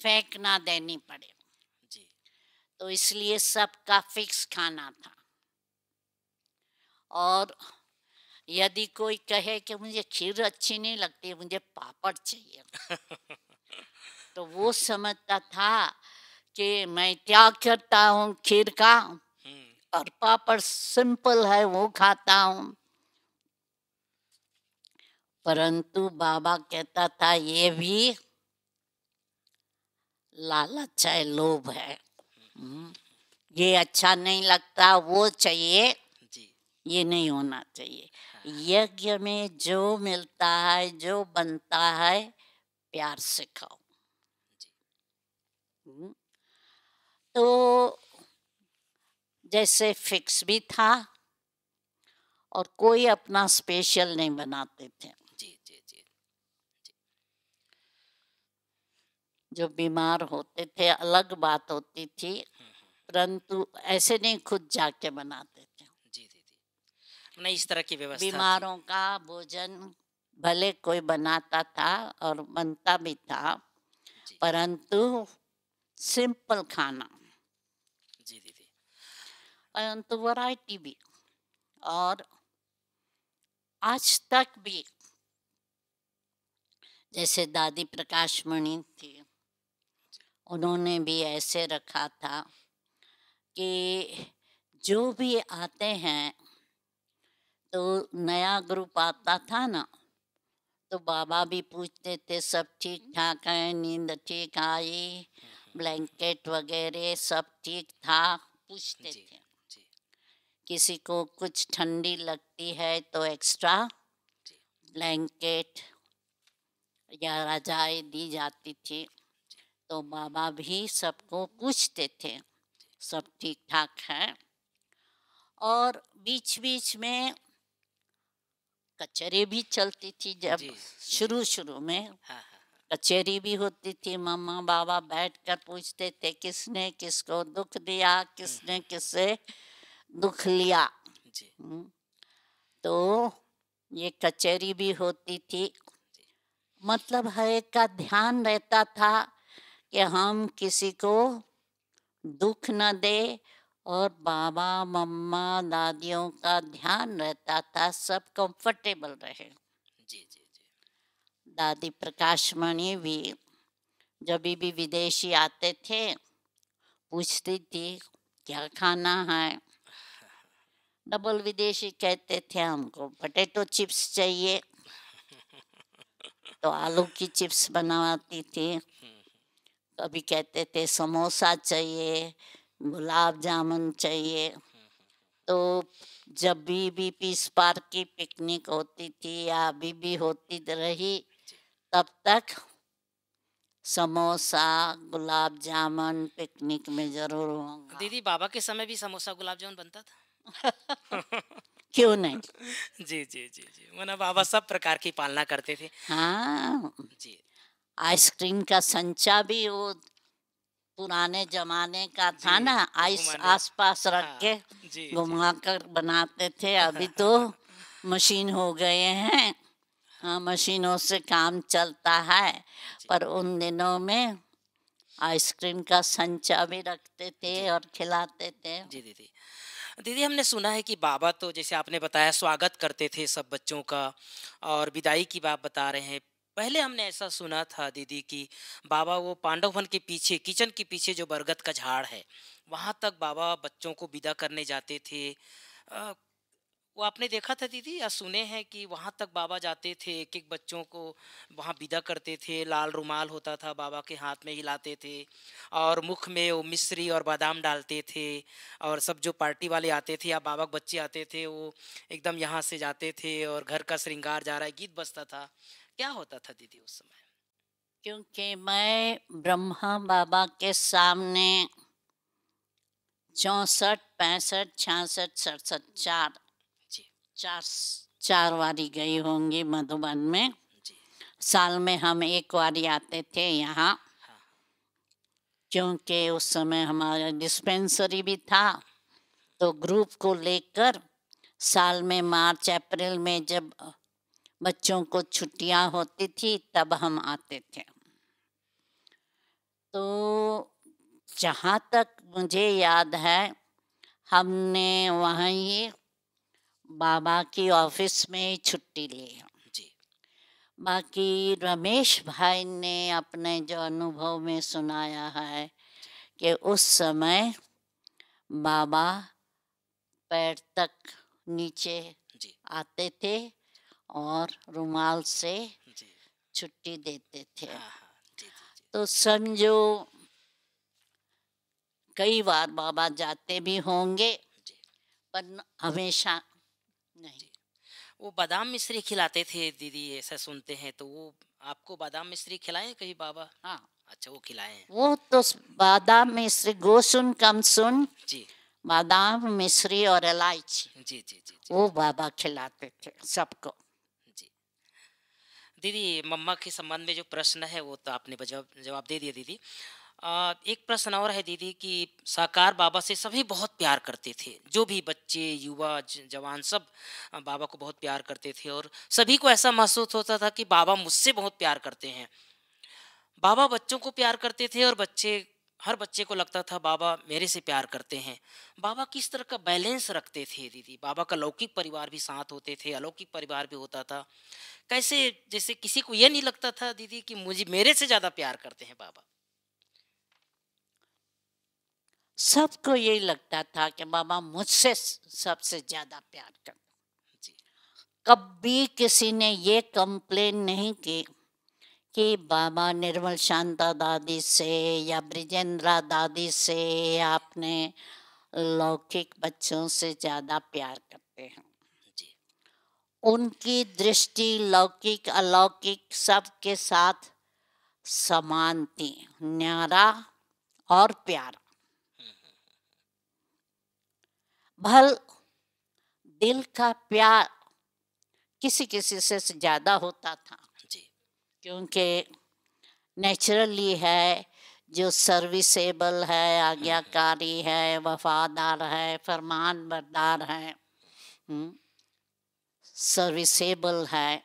फेंक ना देनी पड़े। जी। तो इसलिए सबका फिक्स खाना था। और यदि कोई कहे कि मुझे खीर अच्छी नहीं लगती मुझे पापड़ चाहिए। तो वो समझता था कि मैं त्याग करता हूँ खीर का और पापड़ सिंपल है वो खाता हूँ। परंतु बाबा कहता था ये भी लालच है लोभ है। हम्म, ये अच्छा नहीं लगता वो चाहिए ये नहीं होना चाहिए। यज्ञ में जो मिलता है जो बनता है प्यार से खाओ। हम्म, तो जैसे फिक्स भी था और कोई अपना स्पेशल नहीं बनाते थे जी जी जी जो बीमार होते थे अलग बात होती थी। परंतु ऐसे नहीं खुद जाके बनाते थे। जी दीदी नहीं इस तरह की व्यवस्था बीमारों का भोजन भले कोई बनाता था और बनता भी था परंतु सिंपल खाना। जी दीदी परंतु वैरायटी भी और आज तक भी जैसे दादी प्रकाश मणि थी उन्होंने भी ऐसे रखा था कि जो भी आते हैं तो नया ग्रुप आता था ना तो बाबा भी पूछते थे सब ठीक ठाक है? नींद ठीक आई? ब्लैंकेट वगैरह सब ठीक था? पूछते जी थे। जी। किसी को कुछ ठंडी लगती है तो एक्स्ट्रा ब्लैंकेट या रजाई दी जाती थी। तो बाबा भी सबको पूछते थे सब ठीक ठाक है। और बीच बीच में कचहरी भी चलती थी जब शुरू शुरू में। हाँ हाँ भी होती थी मम्मा बाबा बैठकर पूछते थे किसने किसको दुख दिया किसने किससे दुख लिया? जी। हम्म, तो ये कचहरी भी होती थी। मतलब हर एक का ध्यान रहता था कि हम किसी को दुख न दे और बाबा मम्मा दादियों का ध्यान रहता था सब कंफर्टेबल रहे। जी जी जी। दादी प्रकाशमणि भी जब भी विदेशी आते थे पूछती थी क्या खाना है? डबल विदेशी कहते थे हमको पटेटो चिप्स चाहिए। तो आलू की चिप्स बनवाती थी। कभी कहते थे समोसा चाहिए गुलाब जामुन चाहिए। तो जब भी भी पीस पार्क की पिकनिक होती थी या अभी भी होती रही तब तक समोसा गुलाब जामुन पिकनिक में ज़रूर होगा दीदी बाबा के समय भी समोसा गुलाब जामुन बनता था? क्यों नहीं? जी जी जी जी। मना बाबा सब प्रकार की पालना करते थे। हाँ। जी। आइसक्रीम का संचा भी वो पुराने जमाने का था ना आइस घुमाने- आसपास रख हाँ, के घुमा कर बनाते थे अभी तो मशीन हो गए हैं। हाँ मशीनों से काम चलता है पर उन दिनों में आइसक्रीम का संचा भी रखते थे और खिलाते थे। जी दीदी दीदी हमने सुना है कि बाबा तो जैसे आपने बताया स्वागत करते थे सब बच्चों का और विदाई की बात बता रहे हैं। पहले हमने ऐसा सुना था दीदी कि बाबा वो पांडव वन के पीछे किचन के पीछे जो बरगद का झाड़ है वहाँ तक बाबा बच्चों को विदा करने जाते थे। अ, वो आपने देखा था दीदी? या सुने हैं कि वहाँ तक बाबा जाते थे एक एक बच्चों को वहाँ विदा करते थे लाल रुमाल होता था बाबा के हाथ में हिलाते थे और मुख में वो मिश्री और बादाम डालते थे और सब जो पार्टी वाले आते थे या बाबा के बच्चे आते थे वो एकदम यहाँ से जाते थे और घर का श्रृंगार जा रहा है गीत बजता था। क्या होता था दीदी उस समय? क्योंकि मैं ब्रह्मा बाबा के सामने चौसठ पैंसठ छियासठ सड़सठ चार जी। चार चार बारी गई होंगी मधुबन में। जी। साल में हम एक बारी आते थे यहाँ। हाँ। क्योंकि उस समय हमारा डिस्पेंसरी भी था तो ग्रुप को लेकर साल में मार्च अप्रैल में जब बच्चों को छुट्टियाँ होती थी तब हम आते थे। तो जहाँ तक मुझे याद है हमने वहीं बाबा की ऑफ़िस में ही छुट्टी ली जी। बाकी रमेश भाई ने अपने जो अनुभव में सुनाया है कि उस समय बाबा पैर तक नीचे जी। आते थे और रुमाल से छुट्टी देते थे। हाँ हाँ। जी जी जी। तो समझो कई बार बाबा जाते भी होंगे पर हमेशा नहीं। वो बादाम मिश्री खिलाते थे दीदी ऐसा सुनते हैं तो वो आपको बादाम मिश्री खिलाए कहीं बाबा? हाँ। अच्छा वो खिलाए। वो तो बादाम मिश्री गोसुन कमसुन जी। बादाम मिश्री और इलायची। जी जी जी जी। वो बाबा खिलाते थे सबको। दीदी, मम्मा के संबंध में जो प्रश्न है, वो तो आपने जवाब जवाब दे दिया दीदी। एक प्रश्न और है दीदी कि साकार बाबा से सभी बहुत प्यार करते थे। जो भी बच्चे, युवा जवान सब बाबा को बहुत प्यार करते थे और सभी को ऐसा महसूस होता था कि बाबा मुझसे बहुत प्यार करते हैं। बाबा बच्चों को प्यार करते थे और बच्चे हर बच्चे को लगता था बाबा मेरे से प्यार करते हैं। बाबा किस तरह का बैलेंस रखते थे दीदी? बाबा का लौकिक परिवार भी साथ होते थे अलौकिक परिवार भी होता था। कैसे जैसे किसी को ये नहीं लगता था दीदी कि मुझे मेरे से ज़्यादा प्यार करते हैं बाबा? सबको यही लगता था कि बाबा मुझसे सबसे ज़्यादा प्यार कर कभी किसी ने ये कंप्लेन नहीं की। कि बाबा निर्मल शांता दादी से या ब्रिजेंद्रा दादी से आपने लौकिक बच्चों से ज़्यादा प्यार करते हैं। उनकी दृष्टि लौकिक अलौकिक सबके साथ समान थी। न्यारा और प्यारा। भल दिल का प्यार किसी किसी से ज़्यादा होता था। क्योंकि नेचुरली है जो सर्विसेबल है आज्ञाकारी है वफादार है फरमान बरदार है सर्विसेबल है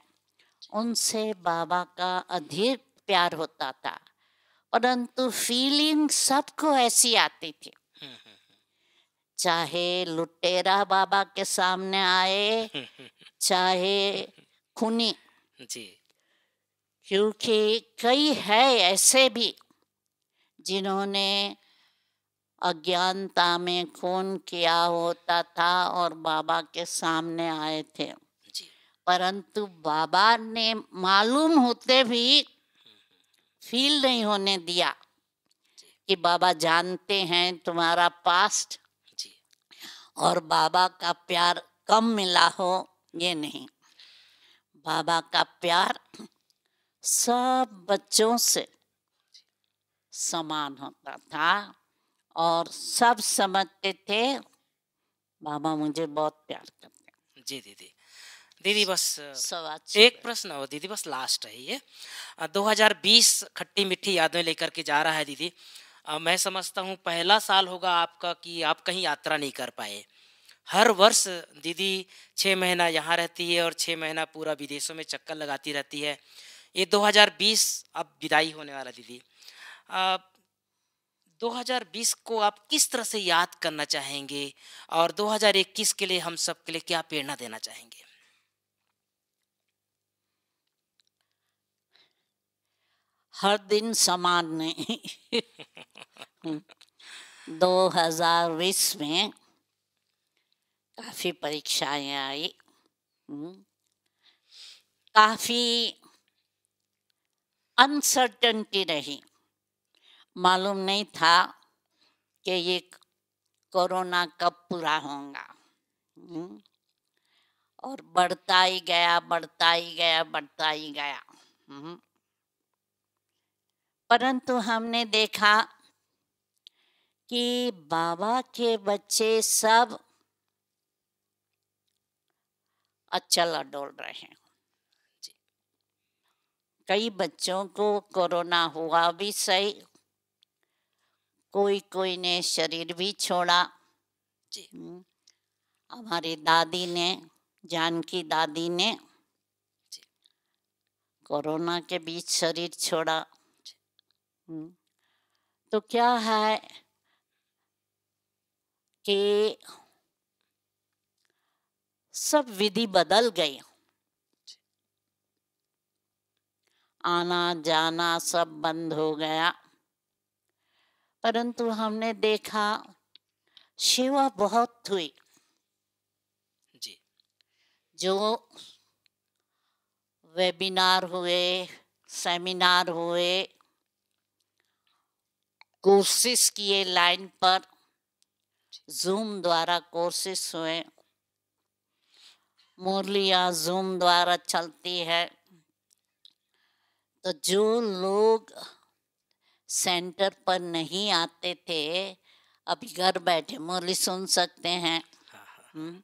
उनसे बाबा का अधिक प्यार होता था। परंतु फीलिंग सबको ऐसी आती थी। चाहे लुटेरा बाबा के सामने आए चाहे खूनी। जी। क्योंकि कई है ऐसे भी जिन्होंने अज्ञानता में खून किया होता था और बाबा के सामने आए थे। परंतु बाबा ने मालूम होते भी फील नहीं होने दिया कि बाबा जानते हैं तुम्हारा पास्ट और बाबा का प्यार कम मिला हो ये नहीं। बाबा का प्यार सब बच्चों से समान होता था और सब समझते थे। बाबा मुझे बहुत प्यार करते हैं। जी दीदी दीदी बस एक प्रश्न हो दीदी बस लास्ट है ये। 2020 खट्टी मीठी यादें लेकर के जा रहा है दीदी। मैं समझता हूँ पहला साल होगा आपका कि आप कहीं यात्रा नहीं कर पाए। हर वर्ष दीदी छः महीना यहाँ रहती है और छः महीना पूरा विदेशों में चक्कर लगाती रहती है। ये 2020 अब विदाई होने वाला दीदी। अ, 2020 को आप किस तरह से याद करना चाहेंगे और 2021 के लिए हम सब के लिए क्या प्रेरणा देना चाहेंगे? हर दिन समान नहीं। दो हज़ार बीस में काफ़ी परीक्षाएँ आई। हम्म, काफ़ी अनसर्टनटी रही। मालूम नहीं था कि ये कोरोना कब पूरा होगा। हम्म, और बढ़ता ही गया बढ़ता ही गया बढ़ता ही गया। हम्म। परंतु हमने देखा कि बाबा के बच्चे सब अचल अडोल रहे। हैं कई बच्चों को कोरोना हुआ भी सही। कोई कोई ने शरीर भी छोड़ा। जी। हम्म, हमारी दादी ने जानकी दादी ने कोरोना के बीच शरीर छोड़ा। हम्म, तो क्या है कि सब विधि बदल गई। आना जाना सब बंद हो गया। परंतु हमने देखा सेवा बहुत हुई। जी। जो वेबिनार हुए सेमिनार हुए कोर्सेस किए लाइन पर जूम द्वारा कोर्सेस हुए। मुरलियाँ जूम द्वारा चलती है। तो जो लोग सेंटर पर नहीं आते थे अभी घर बैठे मुरली सुन सकते हैं। हाँ हाँ।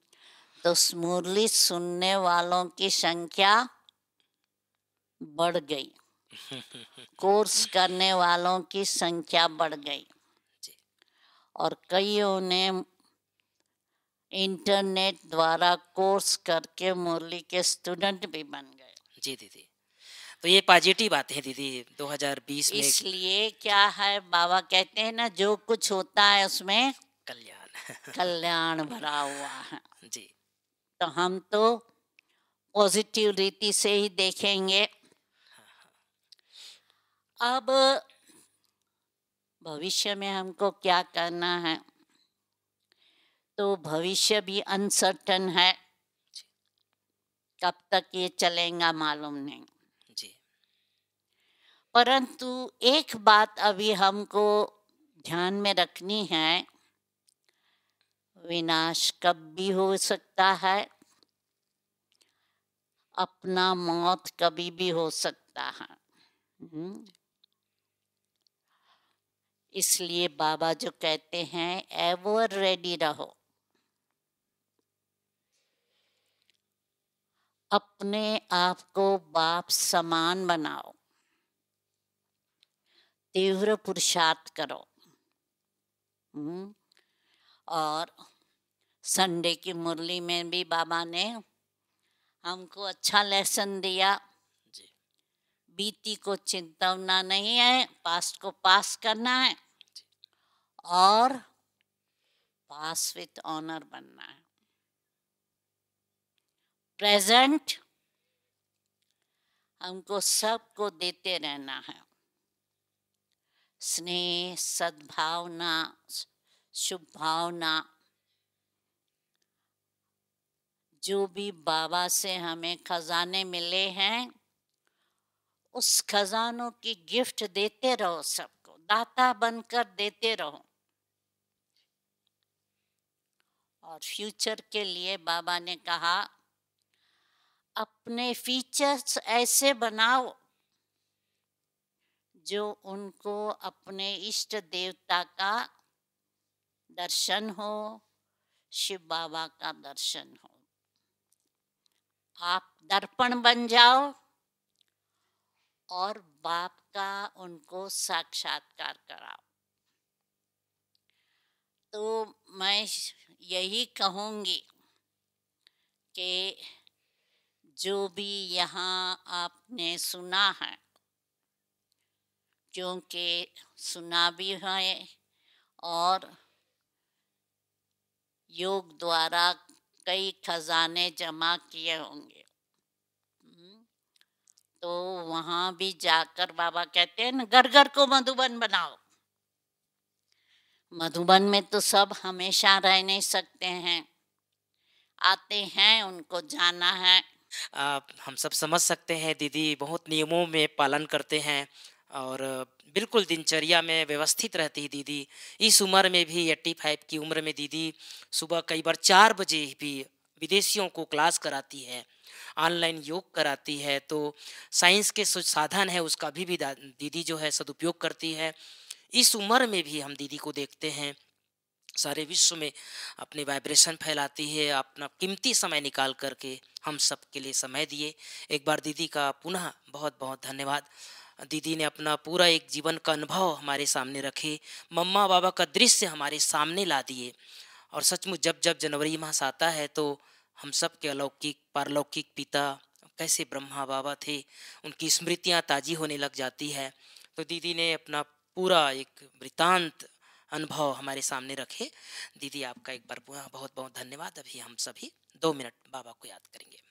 तो मुरली सुनने वालों की संख्या बढ़ गई। कोर्स करने वालों की संख्या बढ़ गई। और कईयों ने इंटरनेट द्वारा कोर्स करके मुरली के स्टूडेंट भी बन गए। जी दीदी तो ये पॉजिटिव बात है दीदी 2020 में। इसलिए क्या है बाबा कहते हैं ना जो कुछ होता है उसमें कल्याण। कल्याण भरा हुआ है। जी। तो हम तो पॉजिटिव रीति से ही देखेंगे। अब भविष्य में हमको क्या करना है? तो भविष्य भी अनसर्टन है। कब तक ये चलेगा मालूम नहीं। परंतु एक बात अभी हमको ध्यान में रखनी है, विनाश कब भी हो सकता है, अपना मौत कभी भी हो सकता है। हम्म। इसलिए बाबा जो कहते हैं एवर रेडी रहो। अपने आप को बाप समान बनाओ। तीव्र पुरुषार्थ करो। हम्म। और संडे की मुरली में भी बाबा ने हमको अच्छा लेसन दिया। जी। बीती को चिंतावना नहीं है पास्ट को पास करना है। और पास विथ ऑनर बनना है। प्रेजेंट हमको सबको देते रहना है। स्नेह, सद्भावना शुभ भावना जो भी बाबा से हमें खजाने मिले हैं, उस खजानों की गिफ्ट देते रहो सबको, दाता बनकर देते रहो। और फ्यूचर के लिए बाबा ने कहा, अपने फीचर्स ऐसे बनाओ जो उनको अपने इष्ट देवता का दर्शन हो, शिव बाबा का दर्शन हो। आप दर्पण बन जाओ और बाप का उनको साक्षात्कार कराओ। तो मैं यही कहूँगी कि जो भी यहाँ आपने सुना है क्योंकि सुना भी है और योग द्वारा कई खजाने जमा किए होंगे। हम्म, तो वहाँ भी जाकर बाबा कहते हैं घर घर को मधुबन बनाओ। मधुबन में तो सब हमेशा रह नहीं सकते हैं। आते हैं उनको जाना है। आप हम सब समझ सकते हैं दीदी बहुत नियमों में पालन करते हैं। और बिल्कुल दिनचर्या में व्यवस्थित रहती है दीदी। इस उम्र में भी एट्टी फाइव की उम्र में दीदी सुबह कई बार चार बजे भी विदेशियों को क्लास कराती है ऑनलाइन योग कराती है तो साइंस के साधन है उसका भी, भी दीदी जो है सदुपयोग करती है। इस उम्र में भी हम दीदी को देखते हैं सारे विश्व में अपने वाइब्रेशन फैलाती है अपना कीमती समय निकाल करके हम सब के लिए समय दिए। एक बार दीदी का पुनः बहुत बहुत धन्यवाद। दीदी ने अपना पूरा एक जीवन का अनुभव हमारे सामने रखे मम्मा बाबा का दृश्य हमारे सामने ला दिए। और सचमुच जब जब जनवरी मास आता है तो हम सब के अलौकिक, पारलौकिक पिता कैसे ब्रह्मा बाबा थे, उनकी स्मृतियाँ ताजी होने लग जाती है। तो दीदी ने अपना पूरा एक वृतांत अनुभव हमारे सामने रखे। दीदी, आपका एक बार बहुत बहुत धन्यवाद। अभी हम सभी दो मिनट बाबा को याद करेंगे।